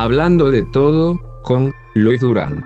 Hablando de todo, con Luis Durán.